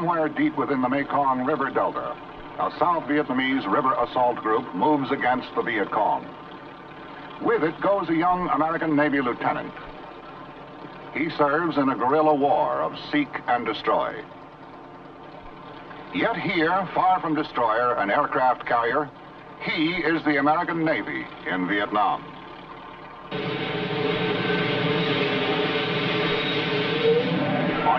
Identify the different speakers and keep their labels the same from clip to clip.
Speaker 1: Somewhere deep within the Mekong River Delta, a South Vietnamese river assault group moves against the Viet Cong. With it goes a young American Navy lieutenant. He serves in a guerrilla war of seek and destroy. Yet here, far from destroyer and aircraft carrier, he is the American Navy in Vietnam.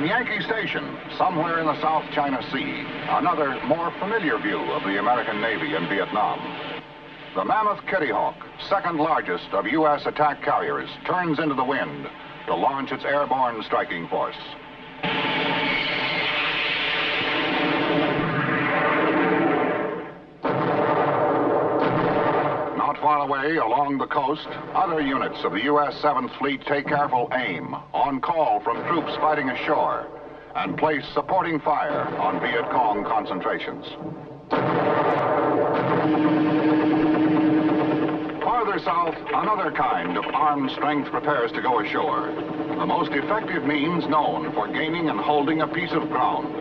Speaker 1: On Yankee Station, somewhere in the South China Sea, another more familiar view of the American Navy in Vietnam. The Mammoth Kitty Hawk, second largest of U.S. attack carriers, turns into the wind to launch its airborne striking force. Far away along the coast, other units of the U.S. 7th Fleet take careful aim on call from troops fighting ashore and place supporting fire on Viet Cong concentrations. Farther south, another kind of armed strength prepares to go ashore. The most effective means known for gaining and holding a piece of ground.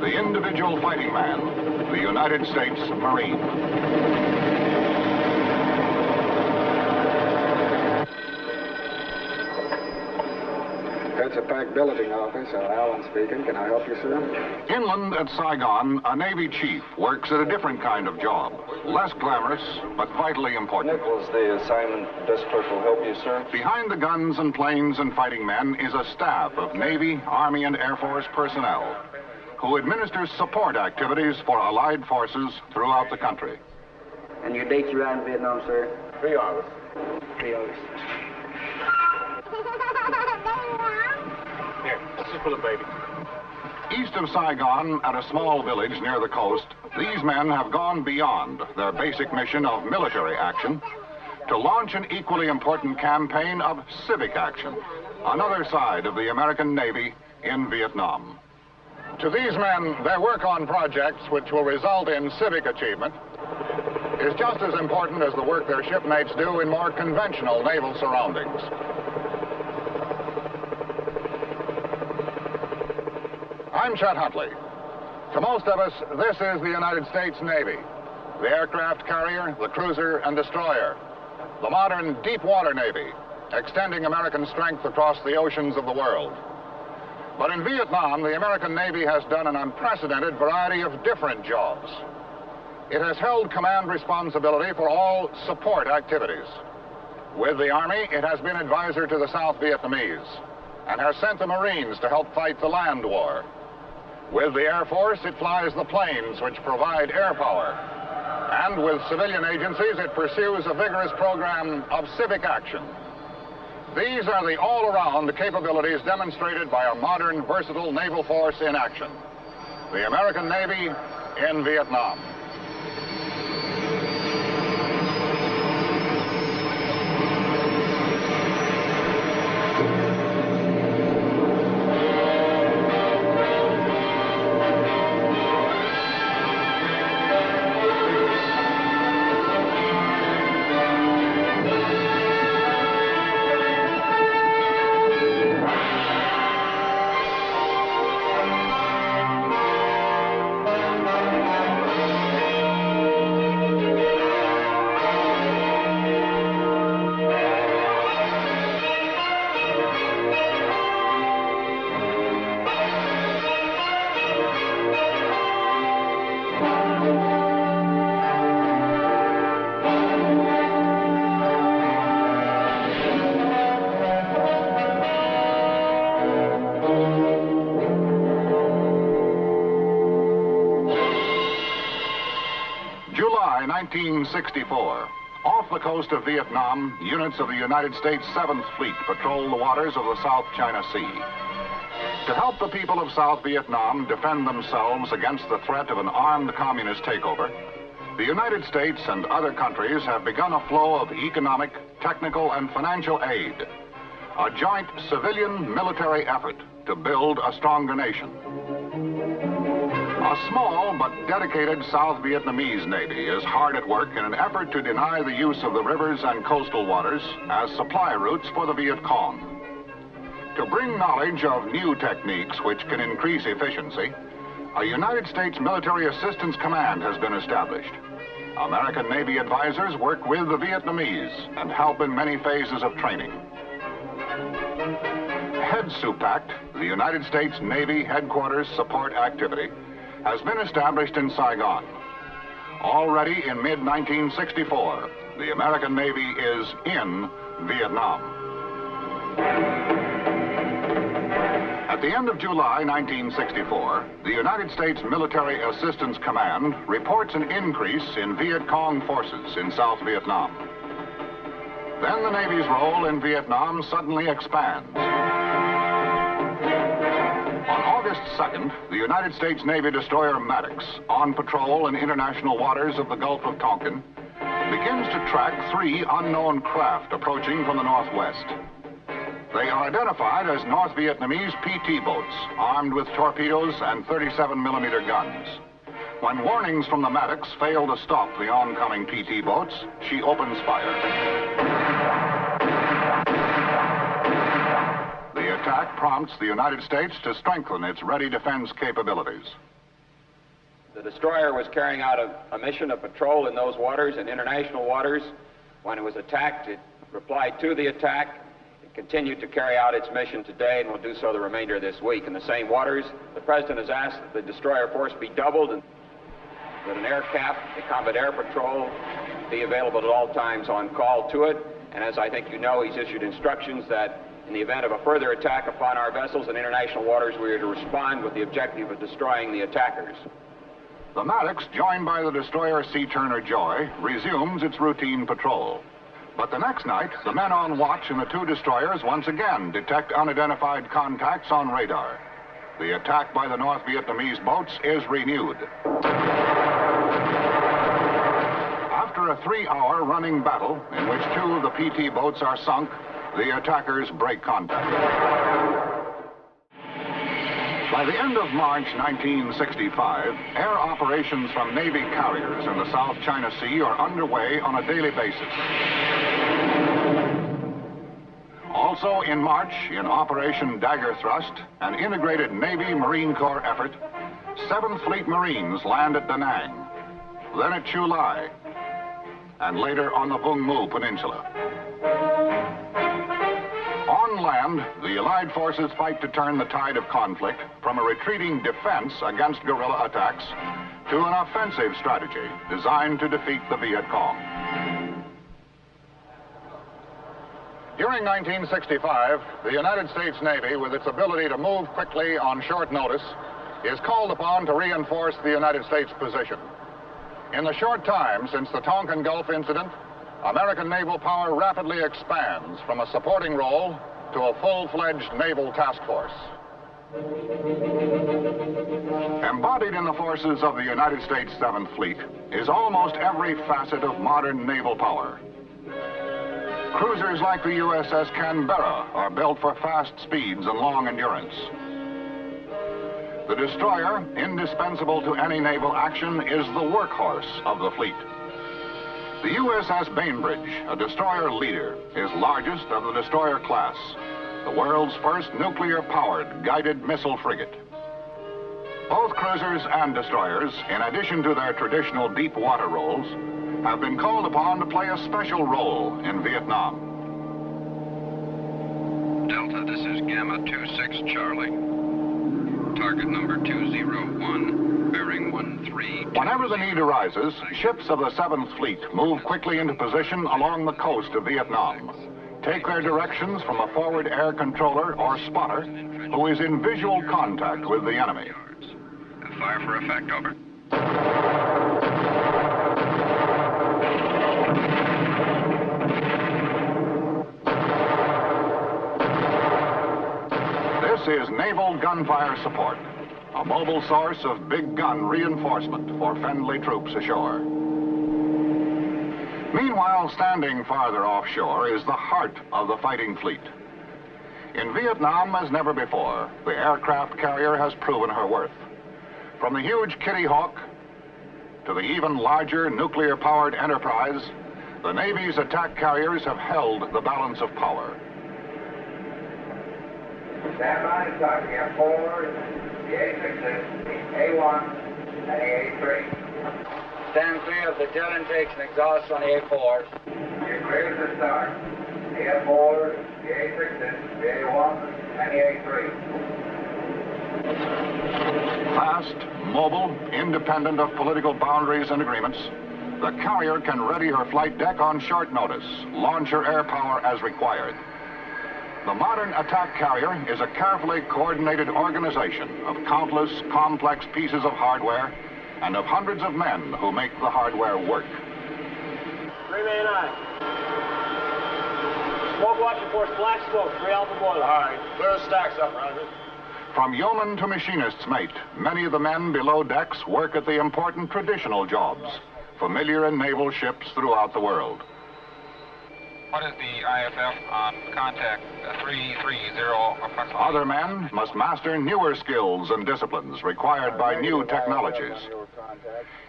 Speaker 1: The individual fighting man, the United States Marine.
Speaker 2: That's a pack billeting office. Uh, Alan speaking. Can I help you, sir?
Speaker 1: Inland at Saigon, a Navy chief works at a different kind of job. Less glamorous, but vitally important.
Speaker 3: Nichols, the assignment desk clerk will help you, sir.
Speaker 1: Behind the guns and planes and fighting men is a staff of Navy, Army, and Air Force personnel who administers support activities for Allied forces throughout the country.
Speaker 4: And your dates you in Vietnam, sir?
Speaker 3: 3 August.
Speaker 4: 3 August.
Speaker 3: Baby.
Speaker 1: East of Saigon, at a small village near the coast, these men have gone beyond their basic mission of military action to launch an equally important campaign of civic action, another side of the American Navy in Vietnam. To these men, their work on projects which will result in civic achievement is just as important as the work their shipmates do in more conventional naval surroundings. I'm Chet Huntley. To most of us, this is the United States Navy. The aircraft carrier, the cruiser, and destroyer. The modern deep water Navy, extending American strength across the oceans of the world. But in Vietnam, the American Navy has done an unprecedented variety of different jobs. It has held command responsibility for all support activities. With the Army, it has been advisor to the South Vietnamese and has sent the Marines to help fight the land war. With the Air Force, it flies the planes which provide air power. And with civilian agencies, it pursues a vigorous program of civic action. These are the all-around capabilities demonstrated by a modern, versatile naval force in action. The American Navy in Vietnam. 1964. Off the coast of Vietnam, units of the United States 7th Fleet patrol the waters of the South China Sea. To help the people of South Vietnam defend themselves against the threat of an armed communist takeover, the United States and other countries have begun a flow of economic, technical, and financial aid. A joint civilian military effort to build a stronger nation. A small but dedicated South Vietnamese Navy is hard at work in an effort to deny the use of the rivers and coastal waters as supply routes for the Viet Cong. To bring knowledge of new techniques which can increase efficiency, a United States Military Assistance Command has been established. American Navy advisors work with the Vietnamese and help in many phases of training. HEADSUPACT, the United States Navy Headquarters Support Activity, has been established in Saigon. Already in mid-1964, the American Navy is in Vietnam. At the end of July 1964, the United States Military Assistance Command reports an increase in Viet Cong forces in South Vietnam. Then the Navy's role in Vietnam suddenly expands. On August 2nd, the United States Navy destroyer Maddox, on patrol in international waters of the Gulf of Tonkin, begins to track three unknown craft approaching from the northwest. They are identified as North Vietnamese PT boats, armed with torpedoes and 37 millimeter guns. When warnings from the Maddox fail to stop the oncoming PT boats, she opens fire. Attack prompts the United States to strengthen its ready defense capabilities.
Speaker 5: The destroyer was carrying out a, a, mission of patrol in those waters, in international waters. When it was attacked, it replied to the attack It continued to carry out its mission today and will do so the remainder of this week in the same waters. The President has asked that the destroyer force be doubled and that an air cap, a combat air patrol, be available at all times on call to it. And as I think you know, he's issued instructions that in the event of a further attack upon our vessels in international waters, we are to respond with the objective of destroying the attackers.
Speaker 1: The Maddox, joined by the destroyer C. Turner Joy, resumes its routine patrol. But the next night, the men on watch in the two destroyers once again detect unidentified contacts on radar. The attack by the North Vietnamese boats is renewed. After a three-hour running battle in which two of the PT boats are sunk, the attackers break contact. By the end of March 1965, air operations from Navy carriers in the South China Sea are underway on a daily basis. Also in March, in Operation Dagger Thrust, an integrated Navy Marine Corps effort, 7th Fleet Marines land at Da Nang, then at Chu Lai, and later on the Vung Mu Peninsula. Land, the Allied forces fight to turn the tide of conflict from a retreating defense against guerrilla attacks to an offensive strategy designed to defeat the Viet Cong. During 1965, the United States Navy, with its ability to move quickly on short notice, is called upon to reinforce the United States position. In the short time since the Tonkin Gulf incident, American naval power rapidly expands from a supporting role to a full-fledged naval task force. Embodied in the forces of the United States 7th Fleet is almost every facet of modern naval power. Cruisers like the USS Canberra are built for fast speeds and long endurance. The destroyer, indispensable to any naval action, is the workhorse of the fleet. The USS Bainbridge, a destroyer leader, is largest of the destroyer class, the world's first nuclear-powered guided missile frigate. Both cruisers and destroyers, in addition to their traditional deep water roles, have been called upon to play a special role in Vietnam.
Speaker 6: Delta, this is Gamma 26 Charlie. Target number 201, bearing 13.
Speaker 1: Whenever the need arises, ships of the 7th Fleet move quickly into position along the coast of Vietnam. Take their directions from a forward air controller or spotter who is in visual contact with the enemy.
Speaker 6: Fire for effect, over.
Speaker 1: This is Naval Gunfire Support, a mobile source of big gun reinforcement for friendly troops ashore. Meanwhile, standing farther offshore is the heart of the fighting fleet. In Vietnam, as never before, the aircraft carrier has proven her worth. From the huge Kitty Hawk to the even larger nuclear-powered Enterprise, the Navy's attack carriers have held the balance of power.
Speaker 7: Stand by. The A6, the A1, and the A3.
Speaker 4: Stand clear of the jet intakes and exhausts on the A4s.
Speaker 7: You're clear to start. The F4, the A6, the A1, and the A3.
Speaker 1: Fast, mobile, independent of political boundaries and agreements, the carrier can ready her flight deck on short notice, launch her air power as required. The modern attack carrier is a carefully coordinated organization of countless complex pieces of hardware and of hundreds of men who make the hardware work.
Speaker 8: Remain on. Smoke watch reports black smoke, three alpha boiler. All right, clear the stacks up, Roger.
Speaker 1: From yeoman to machinist's mate, many of the men below decks work at the important traditional jobs, familiar in naval ships throughout the world.
Speaker 6: What is the IFF on contact uh, 330 approximately?
Speaker 1: Other men must master newer skills and disciplines required by new technologies.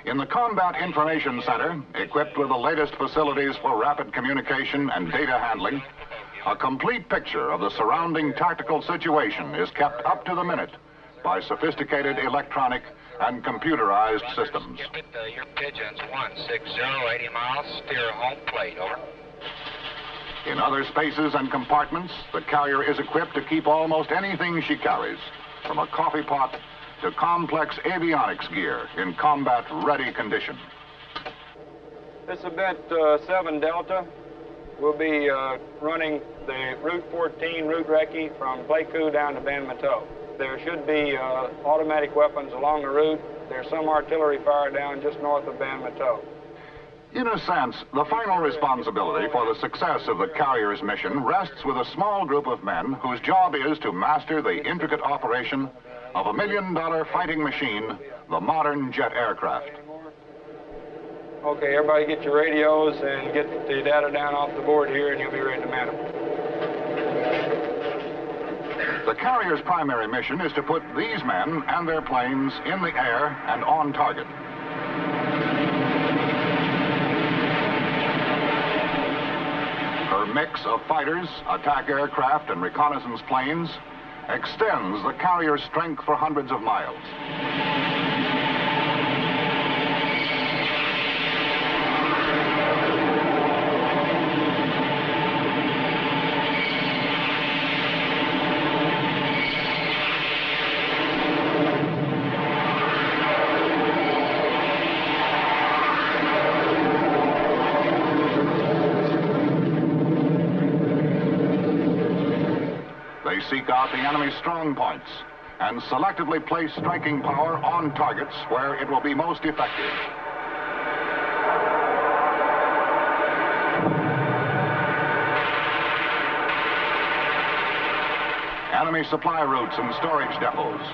Speaker 1: In the Combat Information Center, equipped with the latest facilities for rapid communication and data handling, a complete picture of the surrounding tactical situation is kept up to the minute by sophisticated electronic and computerized systems.
Speaker 6: Skip it, uh, your pigeons 160, 80 miles, steer home plate, over.
Speaker 1: In other spaces and compartments, the carrier is equipped to keep almost anything she carries, from a coffee pot to complex avionics gear in combat-ready condition.
Speaker 3: This event uh, 7 Delta will be uh, running the Route 14 route recce from Pleiku down to Ban Me Thuot. There should be uh, automatic weapons along the route. There's some artillery fire down just north of Ban Me Thuot.
Speaker 1: In a sense, the final responsibility for the success of the carrier's mission rests with a small group of men whose job is to master the intricate operation of a million-dollar fighting machine, the modern jet aircraft.
Speaker 3: Okay, everybody get your radios and get the data down off the board here and you'll be ready to man them.
Speaker 1: The carrier's primary mission is to put these men and their planes in the air and on target. Mix of fighters, attack aircraft, and reconnaissance planes extends the carrier's strength for hundreds of miles. Seek out the enemy's strong points and selectively place striking power on targets where it will be most effective. Enemy supply routes and storage depots,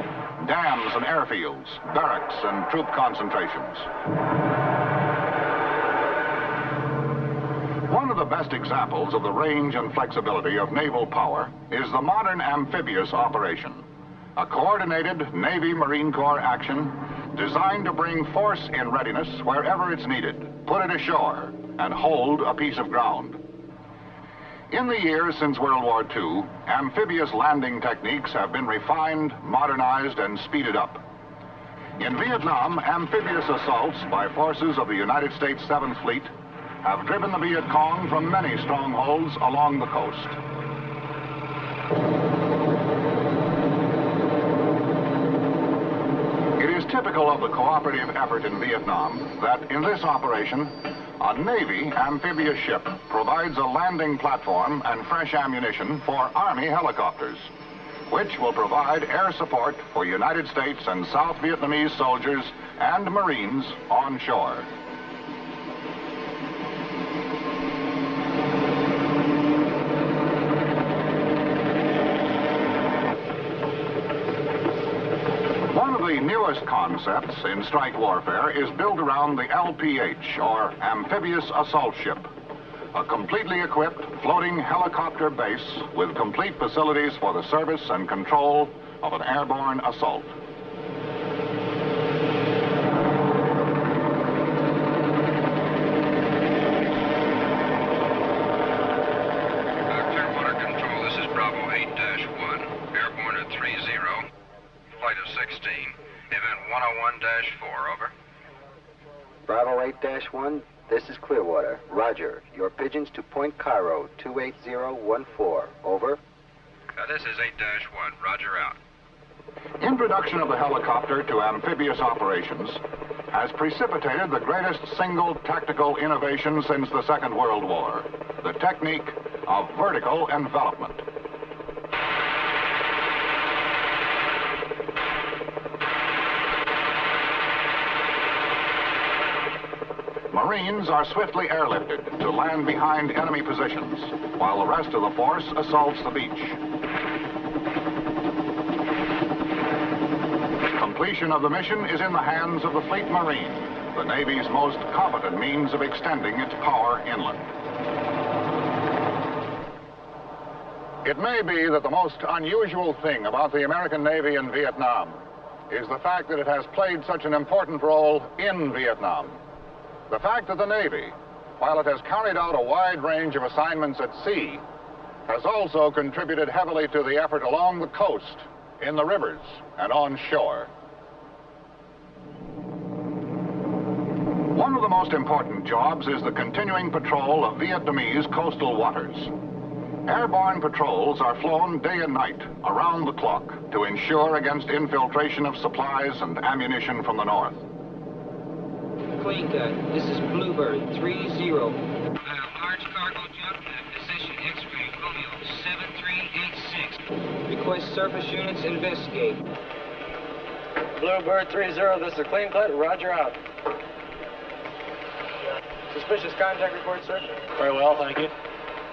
Speaker 1: dams and airfields, barracks and troop concentrations. One of the best examples of the range and flexibility of naval power is the modern amphibious operation, a coordinated Navy Marine Corps action designed to bring force in readiness wherever it's needed, put it ashore, and hold a piece of ground. In the years since World War II, amphibious landing techniques have been refined, modernized, and speeded up. In Vietnam, amphibious assaults by forces of the United States 7th Fleet have driven the Viet Cong from many strongholds along the coast. It is typical of the cooperative effort in Vietnam that in this operation, a Navy amphibious ship provides a landing platform and fresh ammunition for Army helicopters, which will provide air support for United States and South Vietnamese soldiers and Marines on shore. The newest concepts in strike warfare is built around the LPH, or Amphibious Assault Ship, a completely equipped floating helicopter base with complete facilities for the service and control of an airborne assault.
Speaker 6: 1, this is
Speaker 9: Clearwater. Roger. Your pigeons to Point Cairo, 28014. Over.
Speaker 6: Now this is 8 1. Roger out.
Speaker 1: Introduction of the helicopter to amphibious operations has precipitated the greatest single tactical innovation since the Second World War the technique of vertical envelopment. Marines are swiftly airlifted to land behind enemy positions, while the rest of the force assaults the beach. Completion of the mission is in the hands of the Fleet Marine, the Navy's most competent means of extending its power inland. It may be that the most unusual thing about the American Navy in Vietnam is the fact that it has played such an important role in Vietnam. The fact that the Navy, while it has carried out a wide range of assignments at sea, has also contributed heavily to the effort along the coast, in the rivers, and on shore. One of the most important jobs is the continuing patrol of Vietnamese coastal waters. Airborne patrols are flown day and night, around the clock, to ensure against infiltration of supplies and ammunition from the north.
Speaker 10: Clean cut. This is Bluebird 3-0.
Speaker 11: Uh, large cargo jump position X-ray Romeo 7386.
Speaker 10: Request surface units investigate.
Speaker 12: Bluebird 3-0, this is a Clean Cut, roger out. Suspicious contact report, sir?
Speaker 8: Very well, thank you.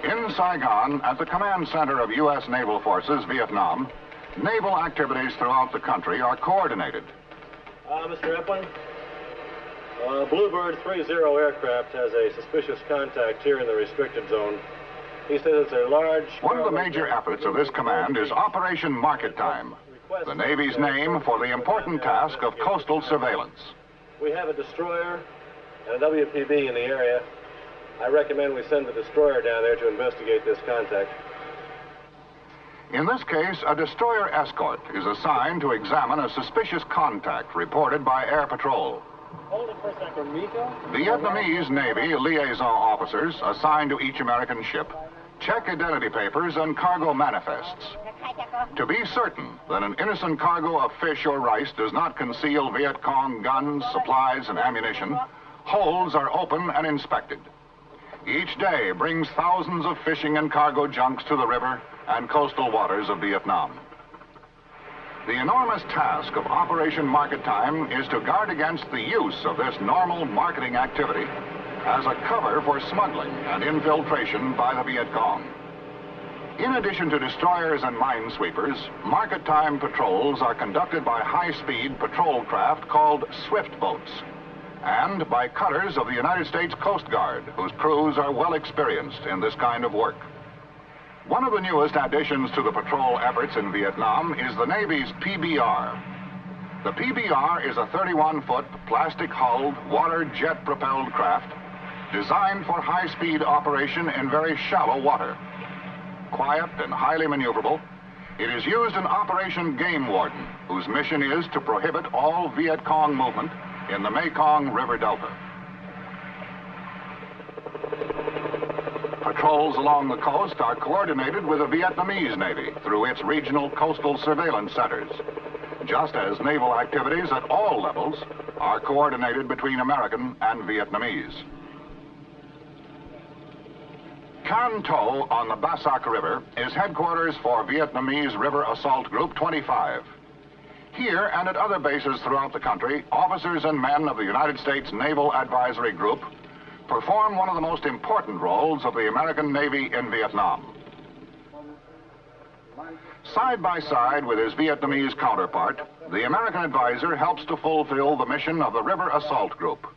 Speaker 1: In Saigon, at the command center of U.S. Naval Forces, Vietnam, naval activities throughout the country are coordinated.
Speaker 8: Uh, Mr. Epling, uh, Bluebird 30 aircraft has a suspicious contact here in the restricted zone. He says it's a large...
Speaker 1: One of the major efforts of this command is Operation Market Time, the Navy's name for the important task of coastal surveillance.
Speaker 8: We have a destroyer and a WPB in the area. I recommend we send the destroyer down there to investigate this contact.
Speaker 1: In this case, a destroyer escort is assigned to examine a suspicious contact reported by Air Patrol.
Speaker 8: Hold it for a second, Miko.
Speaker 1: Vietnamese Navy liaison officers assigned to each American ship check identity papers and cargo manifests. To be certain that an innocent cargo of fish or rice does not conceal Viet Cong guns, supplies, and ammunition, holds are open and inspected. Each day brings thousands of fishing and cargo junks to the river and coastal waters of Vietnam. The enormous task of Operation Market Time is to guard against the use of this normal marketing activity as a cover for smuggling and infiltration by the Viet Cong. In addition to destroyers and minesweepers, market time patrols are conducted by high-speed patrol craft called swift boats and by cutters of the United States Coast Guard, whose crews are well experienced in this kind of work. One of the newest additions to the patrol efforts in Vietnam is the Navy's PBR. The PBR is a 31-foot plastic-hulled, water jet-propelled craft designed for high-speed operation in very shallow water. Quiet and highly maneuverable, it is used in Operation Game Warden, whose mission is to prohibit all Viet Cong movement in the Mekong River Delta. Patrols along the coast are coordinated with the Vietnamese Navy through its regional coastal surveillance centers, just as naval activities at all levels are coordinated between American and Vietnamese. Can Tho on the Bassac River is headquarters for Vietnamese River Assault Group 25. Here and at other bases throughout the country, officers and men of the United States Naval Advisory Group perform one of the most important roles of the American Navy in Vietnam. Side by side with his Vietnamese counterpart, the American advisor helps to fulfill the mission of the River Assault Group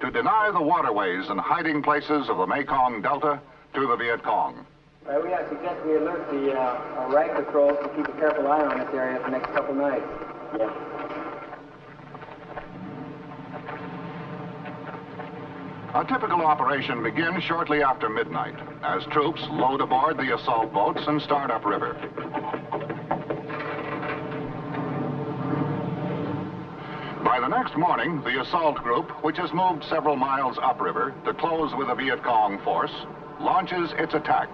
Speaker 1: to deny the waterways and hiding places of the Mekong Delta to the Viet Cong.
Speaker 13: Uh, we I suggest we alert the uh, rank patrols to keep a careful eye on this area for the next couple nights. Yeah.
Speaker 1: A typical operation begins shortly after midnight as troops load aboard the assault boats and start upriver. By the next morning, the assault group, which has moved several miles upriver to close with the Viet Cong force, launches its attack.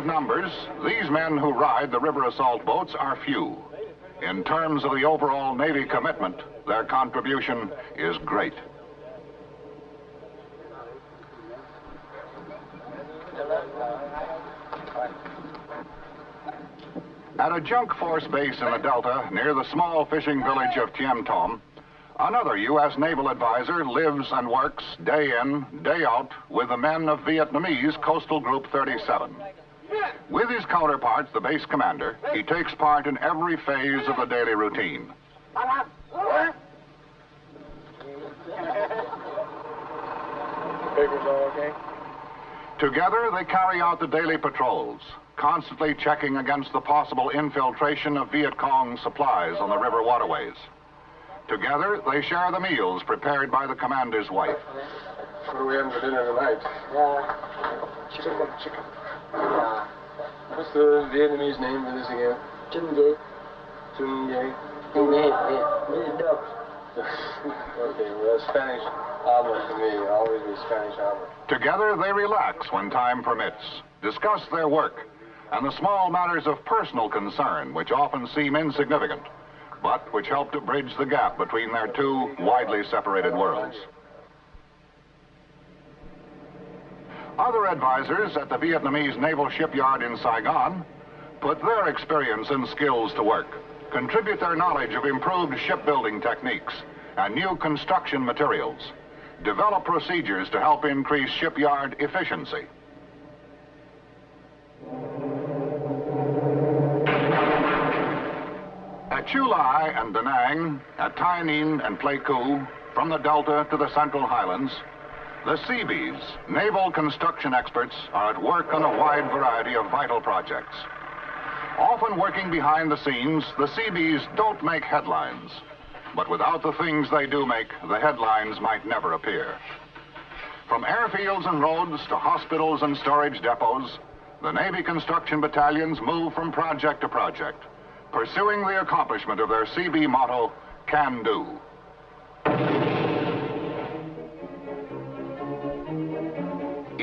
Speaker 1: Of numbers, these men who ride the river assault boats are few. In terms of the overall Navy commitment, their contribution is great. At a junk force base in the Delta near the small fishing village of Tiem Tom, another U.S. naval advisor lives and works day in, day out with the men of Vietnamese Coastal Group 37. With his counterparts, the base commander, he takes part in every phase of the daily routine.
Speaker 12: Papers all okay?
Speaker 1: Together, they carry out the daily patrols, constantly checking against the possible infiltration of Viet Cong supplies on the river waterways. Together, they share the meals prepared by the commander's wife.
Speaker 12: What are we having for dinner tonight?
Speaker 13: chicken, chicken.
Speaker 12: What's the Vietnamese name for this again?
Speaker 13: Chun Dê.
Speaker 12: Chun Ye?
Speaker 13: These ducks.
Speaker 12: okay, well, Spanish omelet to me. Always be Spanish omelet.
Speaker 1: Together, they relax when time permits, discuss their work, and the small matters of personal concern, which often seem insignificant, but which help to bridge the gap between their two widely separated worlds. Other advisors at the Vietnamese Naval Shipyard in Saigon put their experience and skills to work, contribute their knowledge of improved shipbuilding techniques and new construction materials, develop procedures to help increase shipyard efficiency. At Chu Lai and Da Nang, at Tay Ninh and Pleiku, from the Delta to the Central Highlands, the Seabees, naval construction experts, are at work on a wide variety of vital projects. Often working behind the scenes, the Seabees don't make headlines. But without the things they do make, the headlines might never appear. From airfields and roads to hospitals and storage depots, the Navy construction battalions move from project to project, pursuing the accomplishment of their CB motto, Can Do.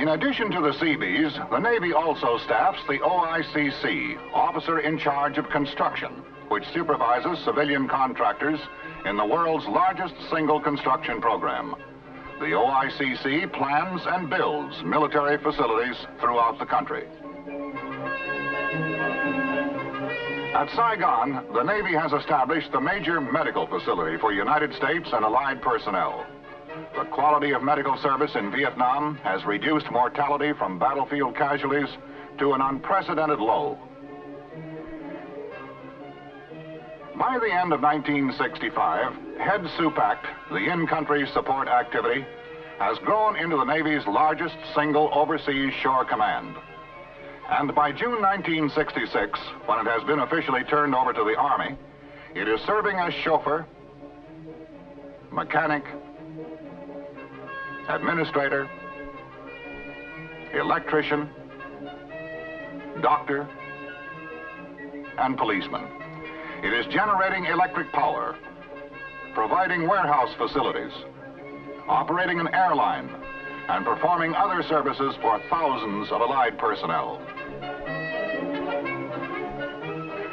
Speaker 1: In addition to the Seabees, the Navy also staffs the OICC, Officer in Charge of Construction, which supervises civilian contractors in the world's largest single construction program. The OICC plans and builds military facilities throughout the country. At Saigon, the Navy has established the major medical facility for United States and Allied personnel. The quality of medical service in Vietnam has reduced mortality from battlefield casualties to an unprecedented low. By the end of 1965, HEAD SUPACT, the in-country support activity, has grown into the Navy's largest single overseas shore command. And by June 1966, when it has been officially turned over to the Army, it is serving as chauffeur, mechanic, administrator, electrician, doctor, and policeman. It is generating electric power, providing warehouse facilities, operating an airline, and performing other services for thousands of Allied personnel.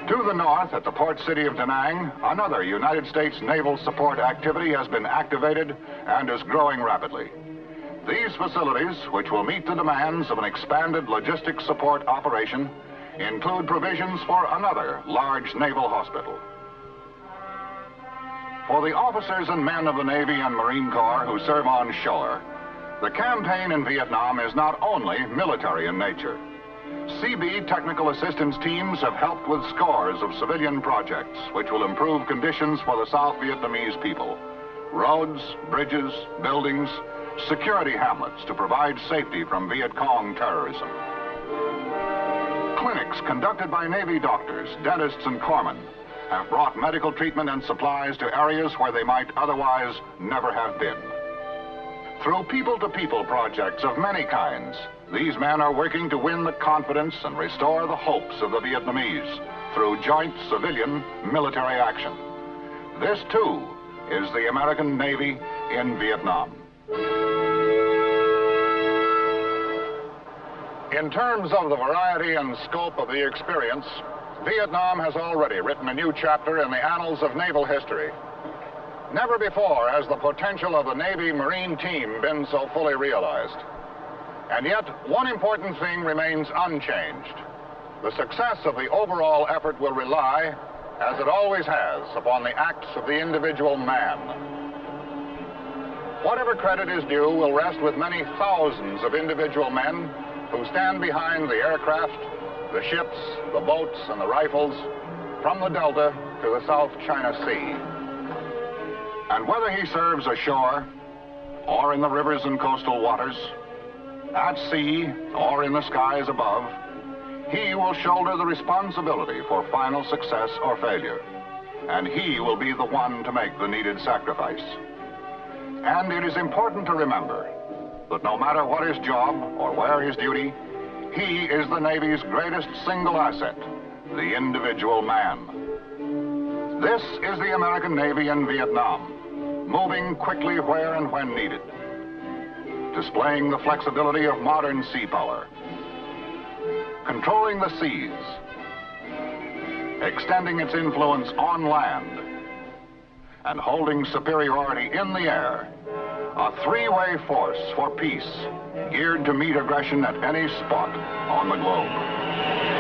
Speaker 1: To the north, at the port city of Da Nang, another United States naval support activity has been activated and is growing rapidly. These facilities, which will meet the demands of an expanded logistics support operation, include provisions for another large naval hospital. For the officers and men of the Navy and Marine Corps who serve on shore, the campaign in Vietnam is not only military in nature. CB technical assistance teams have helped with scores of civilian projects which will improve conditions for the South Vietnamese people. roads, bridges, buildings, security hamlets to provide safety from Viet Cong terrorism. Clinics conducted by Navy doctors, dentists, and corpsmen have brought medical treatment and supplies to areas where they might otherwise never have been. Through people-to-people projects of many kinds, these men are working to win the confidence and restore the hopes of the Vietnamese through joint civilian military action. This, too, is the American Navy in Vietnam. In terms of the variety and scope of the experience, Vietnam has already written a new chapter in the annals of naval history. Never before has the potential of the Navy Marine team been so fully realized. And yet, one important thing remains unchanged. The success of the overall effort will rely, as it always has, upon the acts of the individual man. Whatever credit is due will rest with many thousands of individual men who stand behind the aircraft, the ships, the boats, and the rifles from the Delta to the South China Sea. And whether he serves ashore, or in the rivers and coastal waters, at sea, or in the skies above, he will shoulder the responsibility for final success or failure. And he will be the one to make the needed sacrifice. And it is important to remember that no matter what his job or where his duty, he is the Navy's greatest single asset, the individual man. This is the American Navy in Vietnam, moving quickly where and when needed, displaying the flexibility of modern sea power, controlling the seas, extending its influence on land, and holding superiority in the air. A three-way force for peace, geared to meet aggression at any spot on the globe.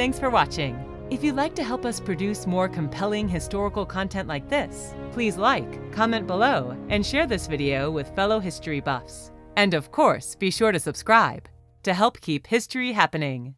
Speaker 14: Thanks for watching. If you'd like to help us produce more compelling historical content like this, please like, comment below, and share this video with fellow history buffs. And of course, be sure to subscribe to help keep history happening.